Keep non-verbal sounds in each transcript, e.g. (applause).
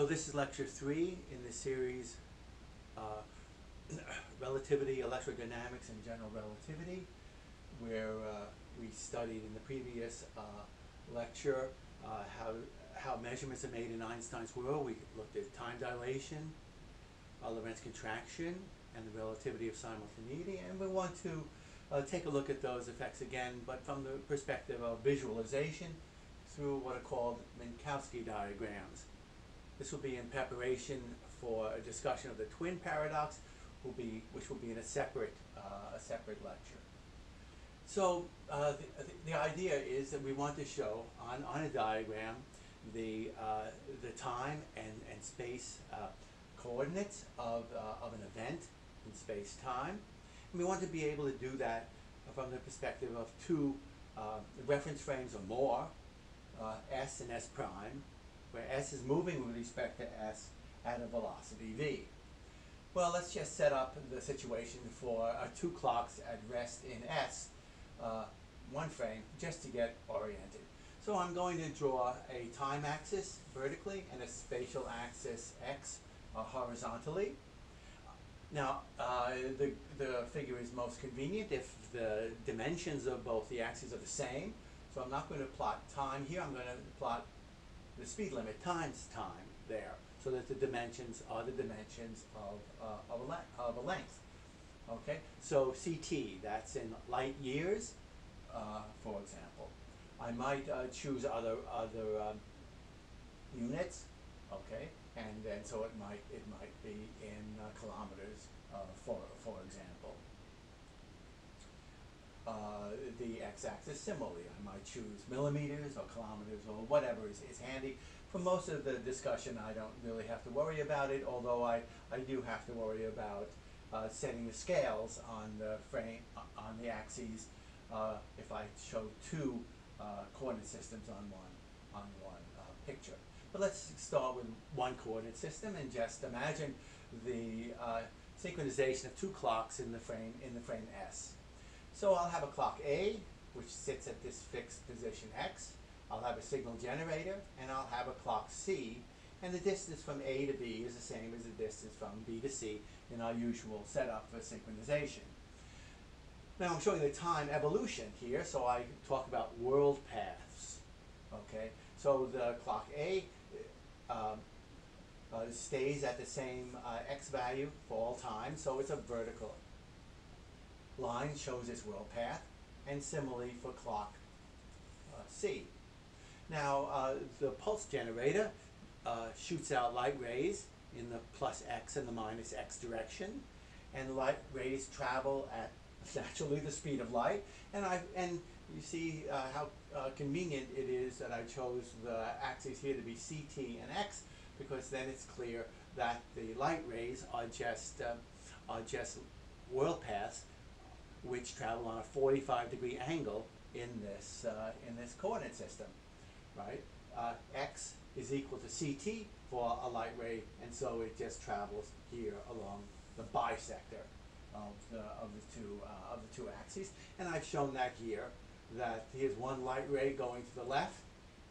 So this is lecture three in the series, uh, (clears throat) Relativity, Electrodynamics, and General Relativity, where uh, we studied in the previous uh, lecture uh, how, how measurements are made in Einstein's world. We looked at time dilation, uh, Lorentz contraction, and the relativity of simultaneity, and we want to uh, take a look at those effects again, but from the perspective of visualization through what are called Minkowski diagrams. This will be in preparation for a discussion of the twin paradox, will be, which will be in a separate, uh, a separate lecture. So uh, the, the idea is that we want to show on, on a diagram the, uh, the time and, and space uh, coordinates of, uh, of an event in space-time. And we want to be able to do that from the perspective of two uh, reference frames or more, s and s prime, where s is moving with respect to s at a velocity v. Well, let's just set up the situation for uh, two clocks at rest in s, uh, one frame, just to get oriented. So I'm going to draw a time axis vertically and a spatial axis x uh, horizontally. Now, uh, the, the figure is most convenient if the dimensions of both the axes are the same. So I'm not going to plot time here, I'm going to plot the speed limit times time there, so that the dimensions are the dimensions of, uh, of, a, of a length. Okay, so CT, that's in light years, uh, for example. I might uh, choose other, other um, units, okay, and then so it might, it might be in uh, kilometers, uh, for, for example. Uh, the x-axis similarly. I might choose millimeters or kilometers or whatever is, is handy. For most of the discussion, I don't really have to worry about it, although I, I do have to worry about uh, setting the scales on the frame, on the axes, uh, if I show two uh, coordinate systems on one, on one uh, picture. But let's start with one coordinate system and just imagine the uh, synchronization of two clocks in the frame, in the frame S. So I'll have a clock A, which sits at this fixed position X. I'll have a signal generator, and I'll have a clock C, and the distance from A to B is the same as the distance from B to C in our usual setup for synchronization. Now I'm showing the time evolution here, so I talk about world paths. Okay, so the clock A um, uh, stays at the same uh, x value for all time, so it's a vertical line shows its world path, and similarly for clock uh, C. Now, uh, the pulse generator uh, shoots out light rays in the plus x and the minus x direction, and light rays travel at (laughs) naturally the speed of light. And I and you see uh, how uh, convenient it is that I chose the axes here to be CT and X, because then it's clear that the light rays are just uh, are just world paths which travel on a 45 degree angle in this, uh, in this coordinate system, right? Uh, x is equal to ct for a light ray, and so it just travels here along the bisector of the, of the, two, uh, of the two axes. And I've shown that here, that here's one light ray going to the left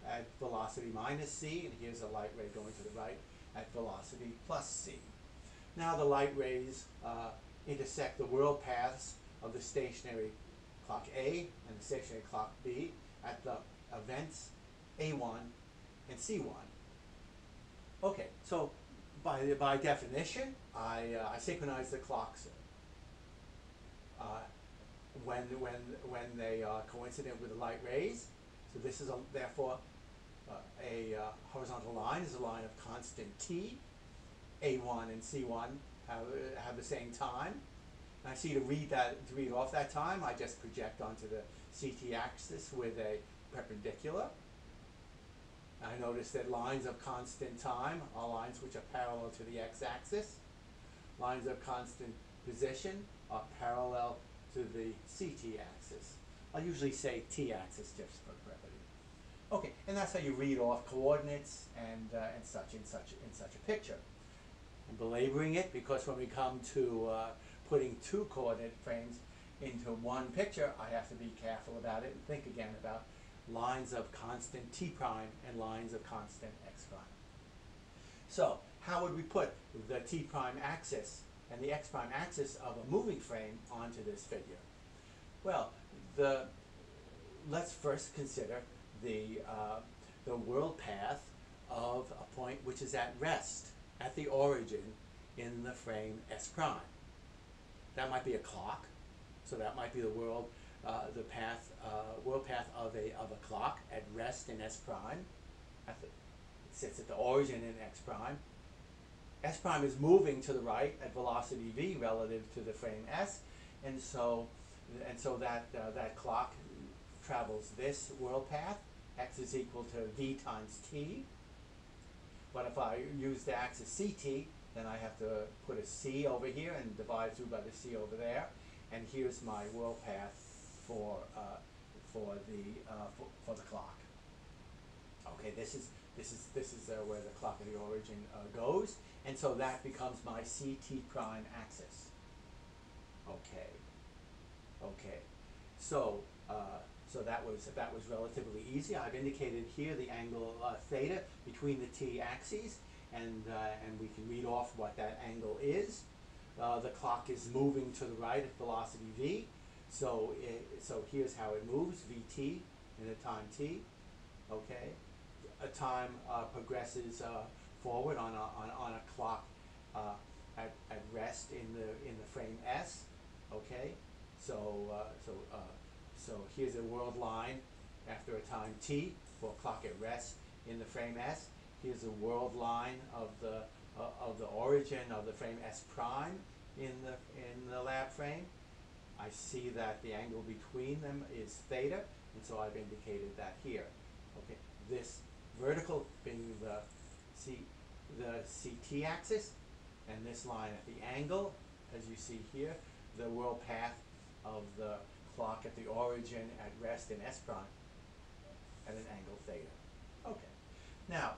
at velocity minus c, and here's a light ray going to the right at velocity plus c. Now the light rays uh, intersect the world paths of the stationary clock A and the stationary clock B at the events A1 and C1. Okay, so by, by definition, I, uh, I synchronize the clocks uh, when, when, when they are coincident with the light rays. So this is a, therefore uh, a uh, horizontal line is a line of constant t. A1 and C1 have, have the same time. I see to read that, to read off that time, I just project onto the CT axis with a perpendicular. I notice that lines of constant time are lines which are parallel to the x-axis. Lines of constant position are parallel to the CT axis. I'll usually say t-axis just for brevity. Okay, and that's how you read off coordinates and, uh, and such in such in such a picture. I'm belaboring it because when we come to uh, putting two coordinate frames into one picture, I have to be careful about it and think again about lines of constant t prime and lines of constant x prime. So, how would we put the t prime axis and the x prime axis of a moving frame onto this figure? Well, the, let's first consider the, uh, the world path of a point which is at rest, at the origin in the frame S prime. That might be a clock, so that might be the world, uh, the path, uh, world path of a, of a clock at rest in S prime. At the, it sits at the origin in X prime. S prime is moving to the right at velocity v relative to the frame S, and so, and so that, uh, that clock travels this world path, x is equal to v times t. But if I use the axis ct, then I have to put a c over here and divide through by the c over there. And here's my world path for, uh, for, the, uh, for, for the clock. Okay, this is, this is, this is uh, where the clock of the origin uh, goes. And so that becomes my ct prime axis. Okay. Okay. So, uh, so that was, that was relatively easy. I've indicated here the angle uh, theta between the t axes, and, uh, and we can read off what that angle is. Uh, the clock is moving to the right at velocity v, so, it, so here's how it moves, vt in a time t, okay? A time uh, progresses uh, forward on a, on, on a clock uh, at, at rest in the, in the frame s, okay? So, uh, so, so here's a world line after a time t for a clock at rest in the frame S. Here's the world line of the, uh, of the origin of the frame S prime in the, in the lab frame. I see that the angle between them is theta, and so I've indicated that here. Okay, this vertical being the C, the CT axis, and this line at the angle, as you see here, the world path of the clock at the origin at rest in S prime at an angle theta. Okay. Now,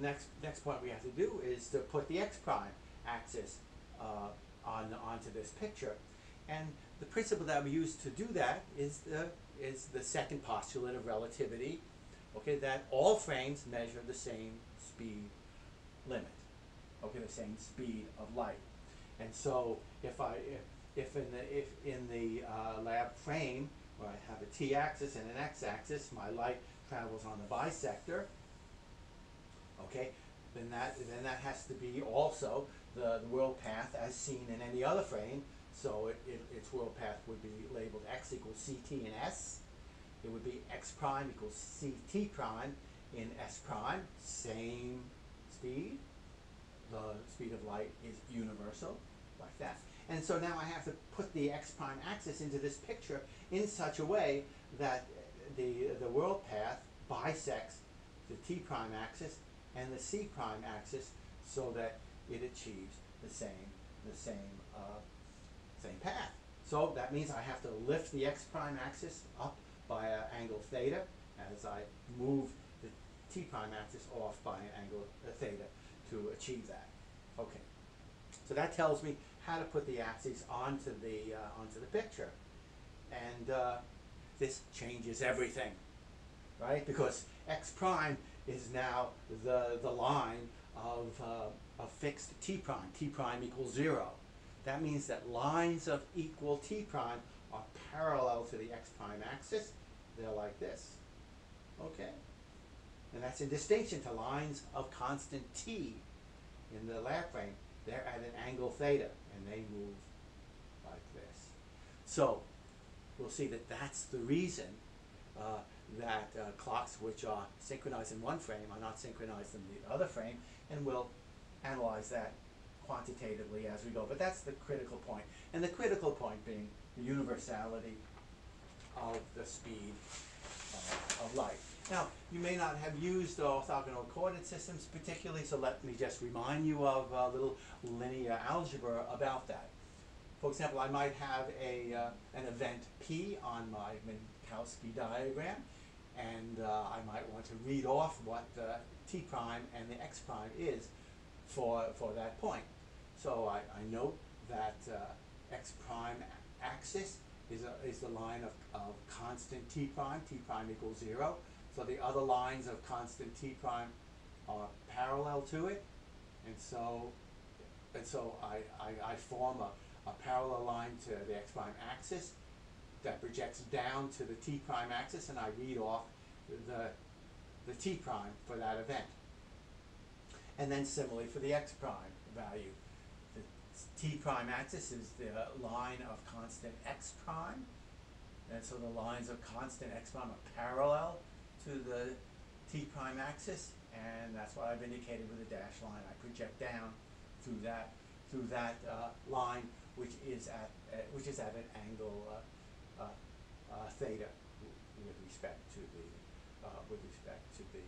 next next point we have to do is to put the x prime axis uh, on onto this picture, and the principle that we use to do that is the is the second postulate of relativity. Okay, that all frames measure the same speed limit. Okay, the same speed of light, and so if I if, if in the if in the uh, lab frame where I have a t-axis and an x-axis, my light travels on the bisector. Okay, then that then that has to be also the, the world path as seen in any other frame. So it, it, its world path would be labeled x equals ct and s. It would be x prime equals ct prime in s prime, same speed. The speed of light is universal, like that. And so now I have to put the x prime axis into this picture in such a way that the, the world path bisects the t prime axis and the c prime axis so that it achieves the same, the same, uh, same path. So that means I have to lift the x prime axis up by an angle theta as I move the t prime axis off by an angle theta to achieve that. Okay. So that tells me how to put the axes onto the, uh, onto the picture. And uh, this changes everything, right? Because x prime is now the, the line of uh, a fixed t prime. t prime equals zero. That means that lines of equal t prime are parallel to the x prime axis. They're like this, okay? And that's in distinction to lines of constant t in the lab frame. They're at an angle theta, and they move like this. So, we'll see that that's the reason uh, that uh, clocks which are synchronized in one frame are not synchronized in the other frame, and we'll analyze that quantitatively as we go. But that's the critical point. And the critical point being the universality of the speed uh, of light. Now, you may not have used orthogonal coordinate systems particularly, so let me just remind you of a little linear algebra about that. For example, I might have a, uh, an event P on my Minkowski diagram, and uh, I might want to read off what the t prime and the x prime is for, for that point. So I, I note that uh, x prime axis is, a, is the line of, of constant t prime, t prime equals zero. So the other lines of constant t prime are parallel to it, And so, and so I, I, I form a, a parallel line to the x prime axis that projects down to the t prime axis and I read off the, the t prime for that event. And then similarly for the x prime value. The t prime axis is the line of constant x prime. And so the lines of constant x prime are parallel to the t prime axis and that's what I've indicated with a dashed line. I project down through that through that uh, line, which is at uh, which is at an angle uh, uh theta with respect to the uh, with respect to the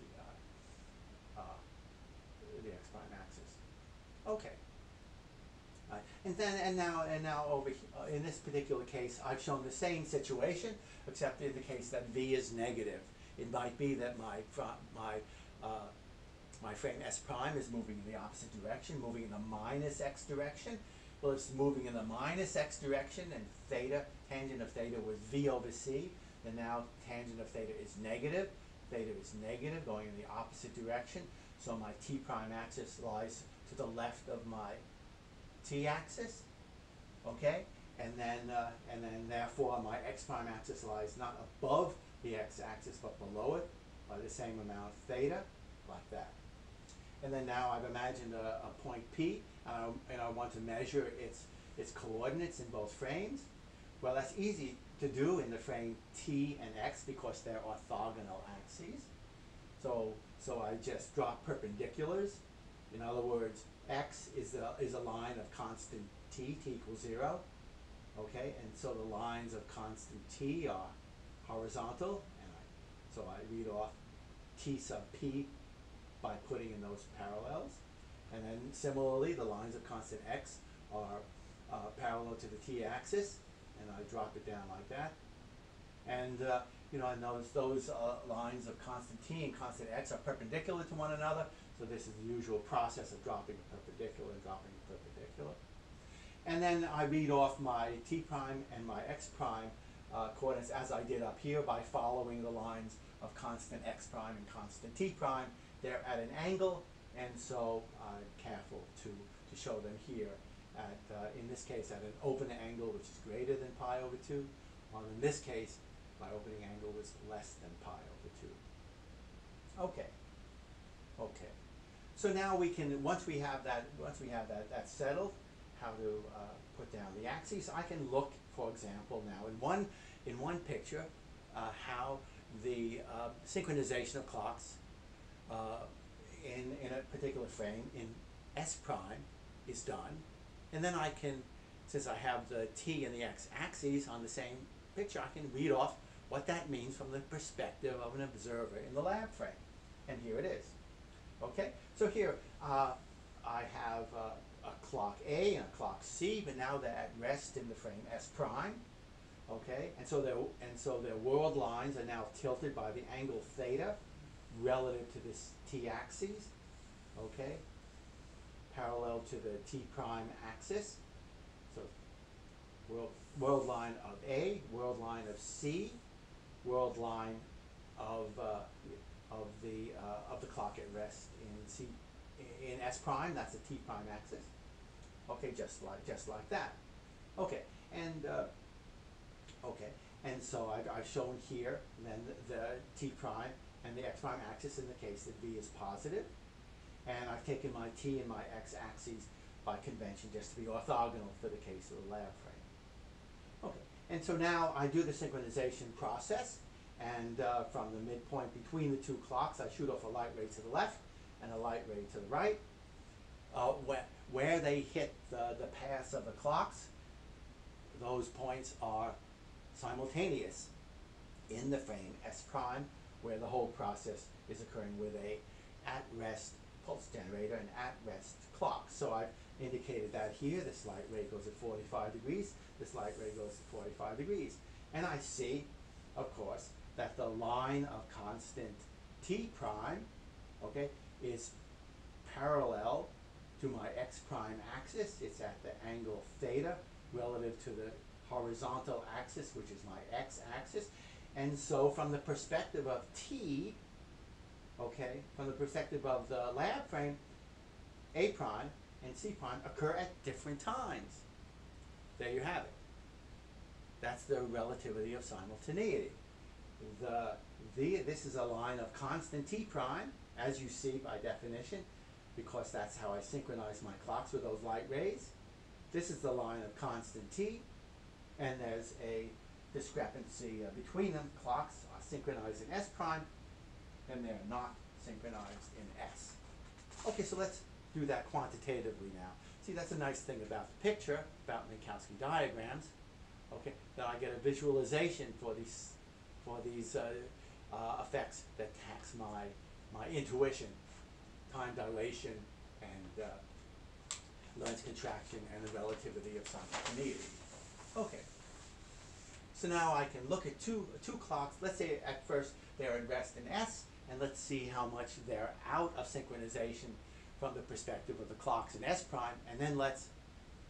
the x prime axis. Okay. Right. and then and now and now over in this particular case, I've shown the same situation, except in the case that v is negative. It might be that my my uh, my frame S prime is moving in the opposite direction, moving in the minus x direction. Well, it's moving in the minus x direction, and theta, tangent of theta was v over c, and now tangent of theta is negative. Theta is negative, going in the opposite direction. So my t prime axis lies to the left of my t axis, okay? And then, uh, and then therefore my x prime axis lies not above the x axis but below it by the same amount theta, like that. And then now I've imagined a, a point P, and I, and I want to measure its, its coordinates in both frames. Well, that's easy to do in the frame T and X because they're orthogonal axes. So, so I just draw perpendiculars. In other words, X is a, is a line of constant T, T equals zero. Okay, and so the lines of constant T are horizontal, and I, so I read off T sub P by putting in those parallels. And then similarly, the lines of constant x are uh, parallel to the t-axis, and I drop it down like that. And uh, you know, I notice those uh, lines of constant t and constant x are perpendicular to one another. So this is the usual process of dropping a perpendicular and dropping a perpendicular. And then I read off my t prime and my x prime uh, coordinates as I did up here by following the lines of constant x prime and constant t prime they're at an angle, and so I'm careful to, to show them here at, uh, in this case, at an open angle which is greater than pi over 2, while in this case, my opening angle was less than pi over 2. Okay. Okay. So now we can, once we have that, once we have that, that settled, how to uh, put down the axes, I can look, for example, now in one, in one picture, uh, how the uh, synchronization of clocks uh, in, in a particular frame in S prime is done. And then I can, since I have the t and the x axes on the same picture, I can read off what that means from the perspective of an observer in the lab frame. And here it is. Okay, so here uh, I have uh, a clock A and a clock C, but now they're at rest in the frame S prime. Okay, and so their and so their world lines are now tilted by the angle theta relative to this t-axis, okay, parallel to the t prime axis. So world, world line of A, world line of C, world line of, uh, of, the, uh, of the clock at rest in C, in S prime, that's the t prime axis. Okay, just like, just like that. Okay, and, uh, okay, and so I've, I've shown here then the, the t prime and the x prime axis in the case that v is positive. And I've taken my t and my x axes by convention just to be orthogonal for the case of the lab frame. Okay, and so now I do the synchronization process, and uh, from the midpoint between the two clocks, I shoot off a light ray to the left and a light ray to the right. Uh, where, where they hit the, the paths of the clocks, those points are simultaneous in the frame S prime where the whole process is occurring with a at-rest pulse generator and at-rest clock. So I've indicated that here, this light ray goes at 45 degrees, this light ray goes at 45 degrees. And I see, of course, that the line of constant t prime, okay, is parallel to my x prime axis. It's at the angle theta relative to the horizontal axis, which is my x axis. And so from the perspective of T, okay, from the perspective of the lab frame, A prime and C prime occur at different times. There you have it. That's the relativity of simultaneity. The, the, this is a line of constant T prime, as you see by definition, because that's how I synchronize my clocks with those light rays. This is the line of constant T, and there's a discrepancy uh, between them. Clocks are synchronized in S prime, and they're not synchronized in S. Okay, so let's do that quantitatively now. See, that's a nice thing about the picture, about Minkowski diagrams, okay, that I get a visualization for these, for these uh, uh, effects that tax my, my intuition, time dilation, and uh, length contraction, and the relativity of simultaneity. Okay. So now I can look at two, two clocks. Let's say at first they're at rest in S, and let's see how much they're out of synchronization from the perspective of the clocks in S prime, and then let's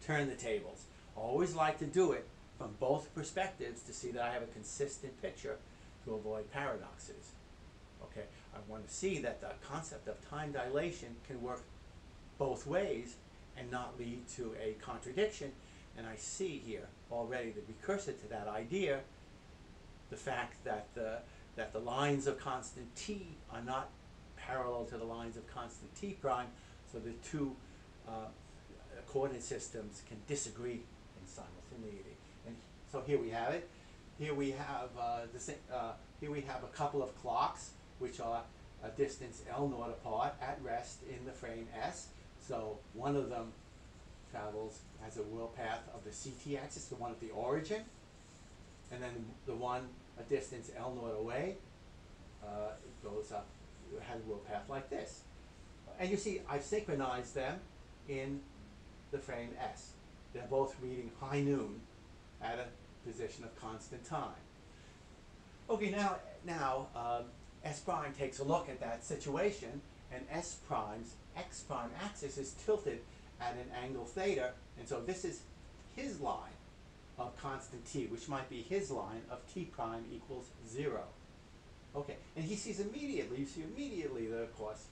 turn the tables. Always like to do it from both perspectives to see that I have a consistent picture to avoid paradoxes. Okay, I want to see that the concept of time dilation can work both ways and not lead to a contradiction. And I see here already the precursor to that idea, the fact that the, that the lines of constant t are not parallel to the lines of constant t prime, so the two uh, coordinate systems can disagree in simultaneity. And so here we have it. Here we have uh, the sa- uh, here we have a couple of clocks which are a distance L naught apart at rest in the frame S. So one of them travels as a world path of the CT axis, the one at the origin, and then the one a distance L naught away uh, goes up, has a world path like this. And you see, I've synchronized them in the frame S. They're both reading high noon at a position of constant time. Okay, now, now um, S prime takes a look at that situation, and S prime's x prime axis is tilted at an angle theta, and so this is his line of constant t, which might be his line of t prime equals zero. Okay, and he sees immediately, you see immediately that of course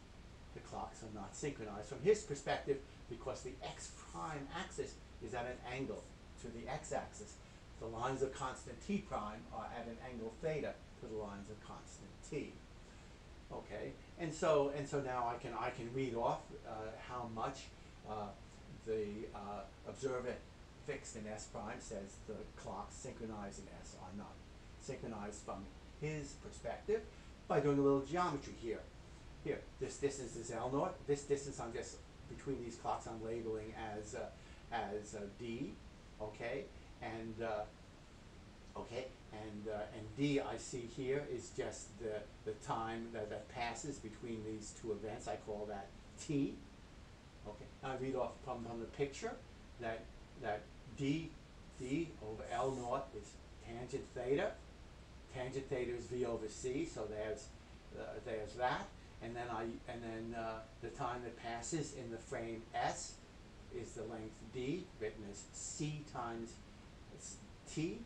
the clocks are not synchronized from his perspective because the x prime axis is at an angle to the x-axis. The lines of constant t prime are at an angle theta to the lines of constant t. Okay, and so and so now I can I can read off uh, how much uh, the uh, observer fixed in S prime says the clocks synchronized in S are not synchronized from his perspective by doing a little geometry here. Here, this distance is L naught. This distance I'm just between these clocks I'm labeling as uh, as uh, D, okay, and uh, okay, and uh, and D I see here is just the the time that, that passes between these two events. I call that T. Okay, I read off from, from the picture that that D D over L naught is tangent theta. Tangent theta is V over C, so there's uh, there's that, and then I and then uh, the time that passes in the frame S is the length D, written as C times T,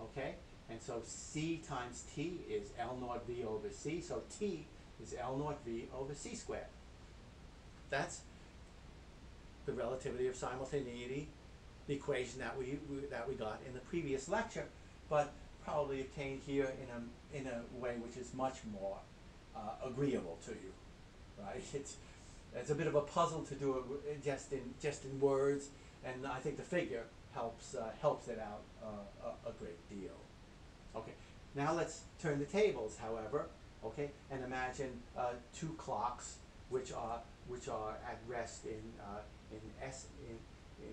okay? And so C times T is L naught V over C, so T is L naught V over C squared. That's the relativity of simultaneity, the equation that we, we that we got in the previous lecture, but probably obtained here in a in a way which is much more uh, agreeable to you, right? (laughs) It's it's a bit of a puzzle to do it just in just in words, and I think the figure helps uh, helps it out uh, a, a great deal. Okay, now let's turn the tables, however, okay, and imagine uh, two clocks which are which are at rest in uh, in S in in,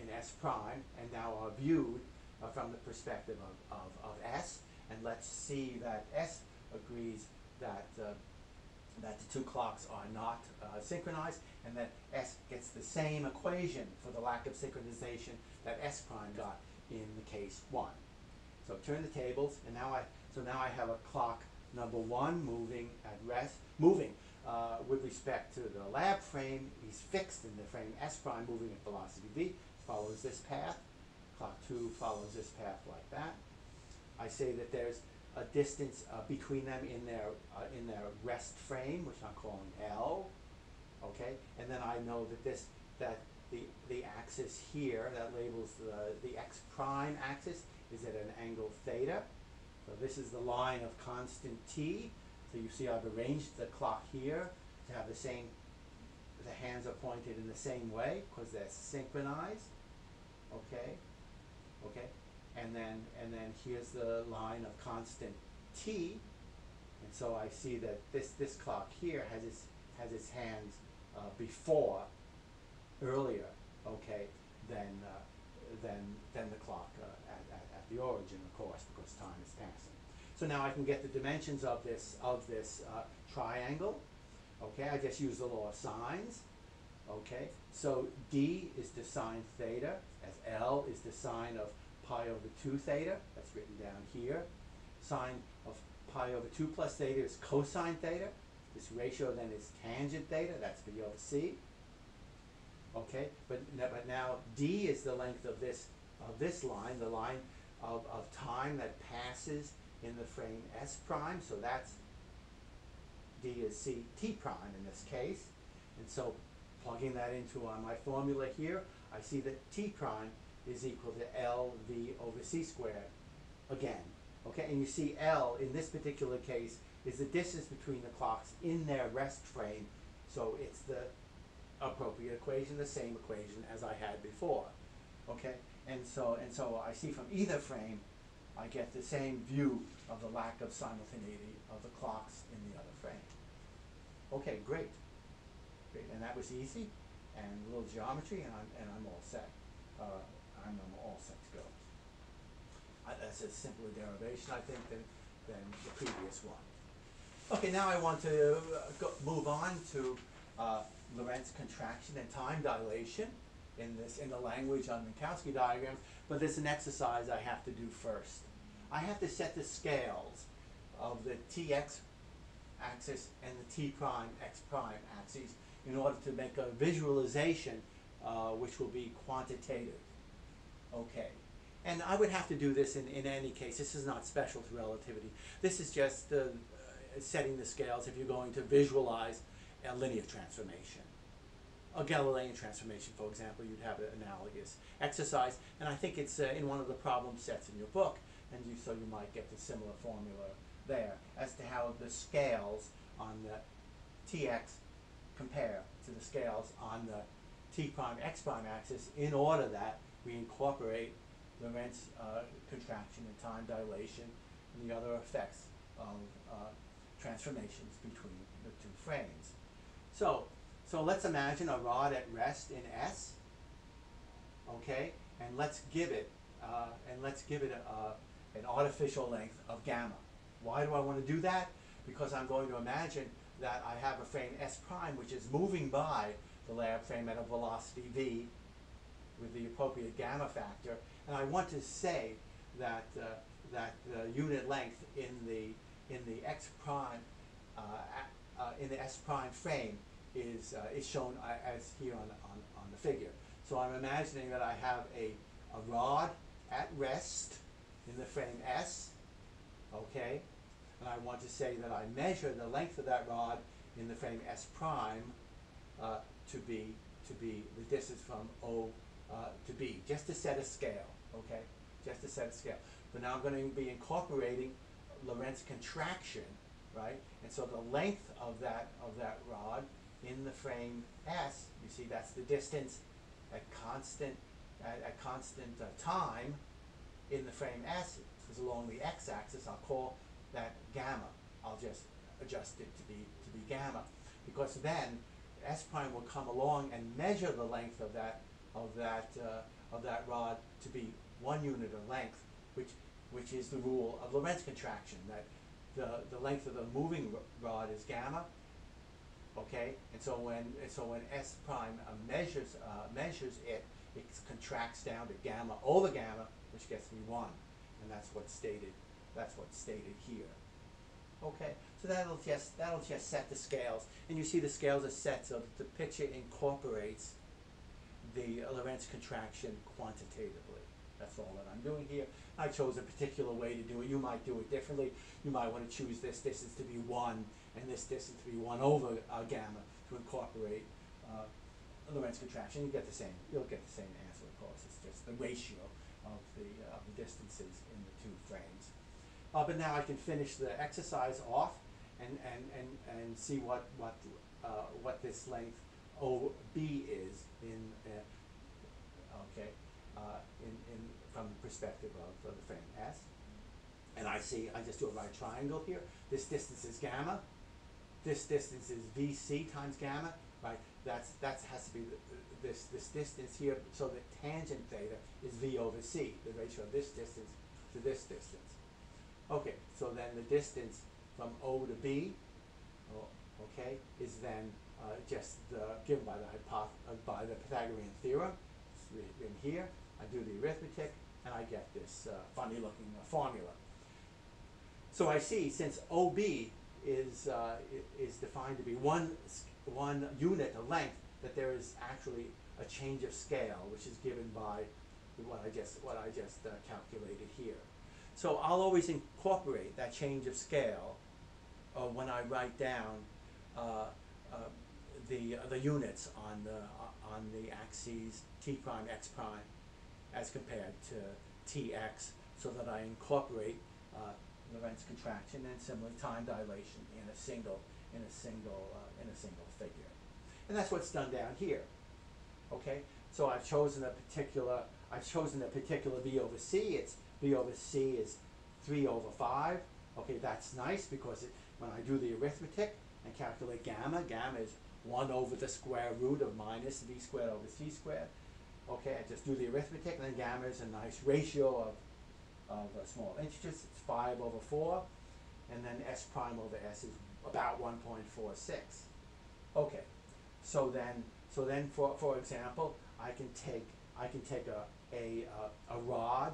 in S prime, and now are viewed uh, from the perspective of, of, of S, and let's see that S agrees that uh, that the two clocks are not uh, synchronized, and that S gets the same equation for the lack of synchronization that S prime got in the case one. So turn the tables, and now I so now I have a clock number one moving at rest, moving uh, with respect to the lab frame. He's fixed in the frame S prime, moving at velocity v. Follows this path. Clock two follows this path like that. I say that there's a distance uh, between them in their uh, in their rest frame, which I'm calling L. okay? And then I know that this, that the, the axis here, that labels the, the x prime axis, is at an angle theta. So this is the line of constant t. So you see I've arranged the clock here to have the same, the hands are pointed in the same way, because they're synchronized, okay? Okay, and then, and then here's the line of constant t, and so I see that this, this clock here has its, has its hands, uh, before, earlier, okay, than, uh, than, than the clock, uh, at, at, at the origin, of course, because time is passing. So now I can get the dimensions of this, of this, uh, triangle, okay, I just use the law of sines, okay? So D is the sine theta, as L is the sine of pi over two theta, that's written down here. Sine of pi over two plus theta is cosine theta, this ratio then is tangent theta, that's V over C. Okay, but, but now D is the length of this, of this line, the line of, of time that passes in the frame S prime, so that's D is C T prime in this case. And so plugging that into uh, my formula here, I see that T prime is equal to L V over C squared again. Okay, and you see L in this particular case is the distance between the clocks in their rest frame. So it's the appropriate equation, the same equation as I had before. Okay, and so and so I see from either frame, I get the same view of the lack of simultaneity of the clocks in the other frame. Okay, great. Great, and that was easy, and a little geometry, and I'm, and I'm all set. Uh, I'm, all set to go. I, that's a simpler derivation, I think, than, than the previous one. Okay, now I want to uh, go, move on to uh, Lorentz contraction and time dilation in this in the language on Minkowski diagrams, but there's an exercise I have to do first. I have to set the scales of the tx axis and the t prime x prime axes in order to make a visualization uh, which will be quantitative. Okay. And I would have to do this in, in any case. This is not special to relativity. This is just uh, setting the scales if you're going to visualize a linear transformation. A Galilean transformation, for example, you'd have an analogous exercise. And I think it's uh, in one of the problem sets in your book. And you, so you might get the similar formula there as to how the scales on the tx compare to the scales on the t prime x prime axis in order that we incorporate Lorentz uh, contraction and time dilation and the other effects of uh, transformations between the two frames. So, so let's imagine a rod at rest in S, okay, and let's give it, uh, and let's give it a, a, an artificial length of gamma. Why do I want to do that? Because I'm going to imagine that I have a frame S prime which is moving by the lab frame at a velocity v with the appropriate gamma factor, and I want to say that uh, that the unit length in the in the x prime uh, uh, in the s prime frame is uh, is shown uh, as here on, on on the figure. So I'm imagining that I have a a rod at rest in the frame S, okay, and I want to say that I measure the length of that rod in the frame S prime uh, to be to be the distance from O uh, to B, just to set a scale, okay? Just to set a scale. But now I'm going to be incorporating Lorentz contraction, right? And so the length of that of that rod in the frame S, you see that's the distance at constant at, at constant uh, time in the frame S is along the x-axis. I'll call that gamma. I'll just adjust it to be to be gamma, because then S prime will come along and measure the length of that of that uh, of that rod to be one unit of length, which which is the rule of Lorentz contraction that the the length of the moving rod is gamma. Okay, and so when and so when S prime uh, measures uh, measures it, it contracts down to gamma over gamma, which gets me one, and that's what's stated. That's what's stated here. Okay, so that'll just that'll just set the scales, and you see the scales are set so that the picture incorporates the Lorentz contraction quantitatively. That's all that I'm doing here. I chose a particular way to do it. You might do it differently. You might want to choose this distance to be one and this distance to be one over uh, gamma to incorporate uh, Lorentz contraction, you get the same, you'll get the same answer, of course, it's just the ratio of the, uh, the distances in the two frames. Uh, but now I can finish the exercise off and, and, and, and see what, what, uh, what this length OB is in, uh, okay, uh, in, in, from the perspective of, the frame S. And I see, I just do a right triangle here, this distance is gamma, this distance is VC times gamma, right? That's, that's has to be the, this, this distance here, so the tangent theta is V over C, the ratio of this distance to this distance. Okay, so then the distance from O to B, o- okay, is then uh, just the, given by the hypoth- uh, by the Pythagorean theorem. It's in here. I do the arithmetic, and I get this uh, funny-looking uh, formula. So I see since OB is uh, is defined to be one one unit of length, that there is actually a change of scale, which is given by what I just what I just uh, calculated here. So I'll always incorporate that change of scale uh, when I write down uh, uh, the the units on the uh, on the axes t prime x prime as compared to tx, so that I incorporate uh, Lorentz contraction and similar time dilation in a single in a single uh, in a single figure, and that's what's done down here. Okay, so I've chosen a particular I've chosen a particular v over c. It's v over c is three over five. Okay, that's nice because it, when I do the arithmetic and calculate gamma, gamma is one over the square root of minus v squared over c squared. Okay, I just do the arithmetic, and then gamma is a nice ratio of of uh, small integers. It's five over four, and then s prime over s is about one point four six. Okay, so then so then for for example, I can take I can take a a uh, a rod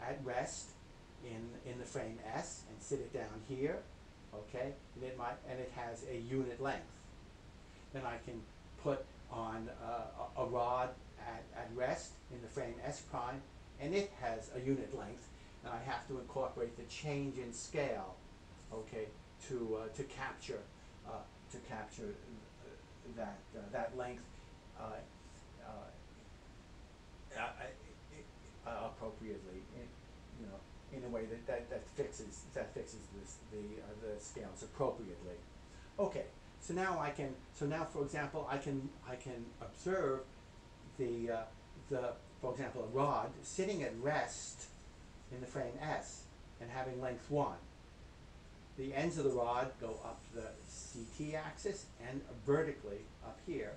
at rest in in the frame S and sit it down here, okay, and it might and it has a unit length. Then I can put on uh, a, a rod at, at rest in the frame S prime, and it has a unit length, and I have to incorporate the change in scale, okay, to uh, to capture uh, to capture that uh, that length uh, uh, uh, appropriately, in, you know, in a way that, that, that fixes that fixes this the uh, the scales appropriately. Okay, so now I can so now for example I can I can observe the the for example a rod sitting at rest in the frame S and having length one. The ends of the rod go up the CT axis and vertically up here,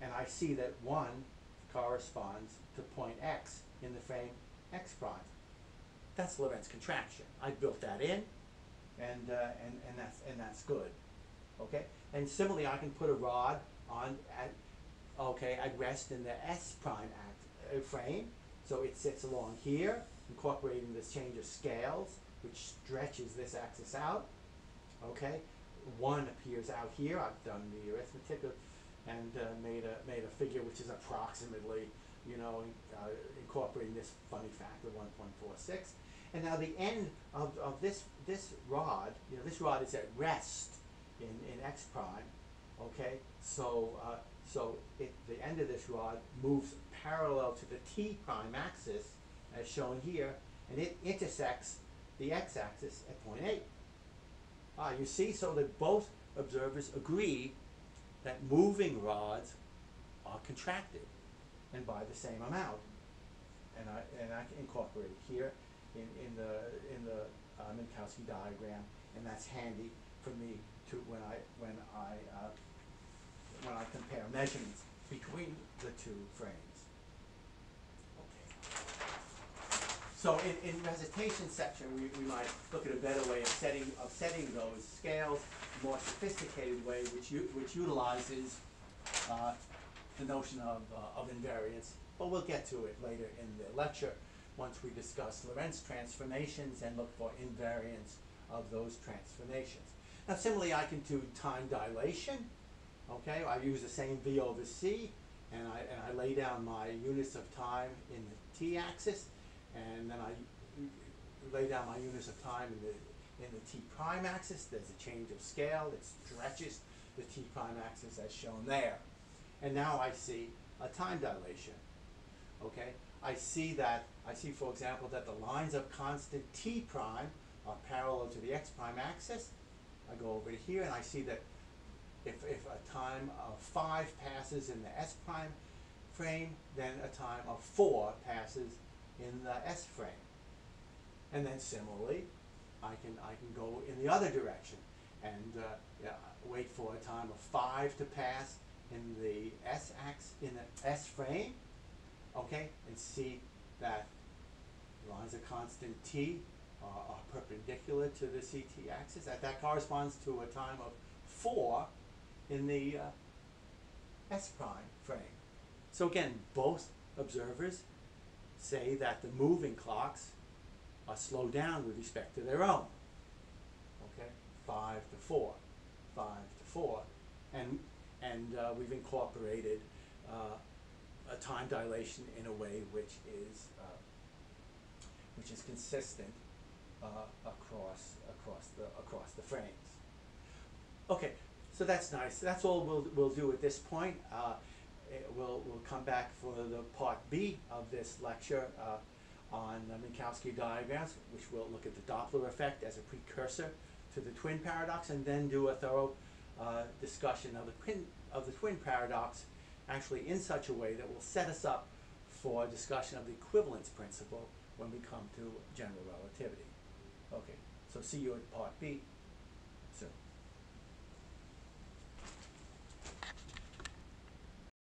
and I see that one corresponds to point X in the frame X prime. That's Lorentz contraction. I built that in, and uh, and and that's and that's good. Okay, and similarly, I can put a rod on at okay at rest in the S prime act, uh, frame, so it sits along here, incorporating this change of scales, which stretches this axis out. Okay, one appears out here. I've done the arithmetic and uh, made a made a figure which is approximately, you know, uh, incorporating this funny factor 1.46. And now the end of, of this this rod, you know, this rod is at rest in, in x prime. Okay, so uh, so it, the end of this rod moves parallel to the t prime axis, as shown here, and it intersects the x-axis at point eight. Ah, you see, so that both observers agree that moving rods are contracted, and by the same amount. And I and I can incorporate it here in, in the in the uh, Minkowski diagram, and that's handy for me to when I when I uh, when I compare measurements between the two frames. Okay. So in, in recitation section, we, we might look at a better way of setting of setting those scales, a more sophisticated way, which u- which utilizes uh, the notion of uh, of invariance. But we'll get to it later in the lecture once we discuss Lorentz transformations and look for invariance of those transformations. Now, similarly, I can do time dilation. Okay, I use the same v over c, and I and I lay down my units of time in the t-axis, and then I lay down my units of time in the in the t prime axis. There's a change of scale. It stretches the t prime axis as shown there. And now I see a time dilation, okay? I see that, I see for example that the lines of constant t prime are parallel to the x prime axis. I go over here and I see that if, if a time of five passes in the s prime frame, then a time of four passes in the s frame. And then similarly, I can, I can go in the other direction and, uh, yeah, wait for a time of five to pass in the s ax, in the s frame, okay, and see that lines of constant t are, perpendicular to the ct axis, that that corresponds to a time of four in the uh, s prime frame. So again, both observers say that the moving clocks are slowed down with respect to their own. Okay, five to four, five to four, and and uh, we've incorporated uh, a time dilation in a way which is uh, which is consistent uh, across across the across the frames. Okay, so that's nice. That's all we'll we'll do at this point. Uh, we'll we'll come back for the part B of this lecture uh, on the Minkowski diagrams, which will look at the Doppler effect as a precursor to the twin paradox, and then do a thorough uh, discussion of the twin of the twin paradox, actually in such a way that will set us up for discussion of the equivalence principle when we come to general relativity. Okay, so see you at part B.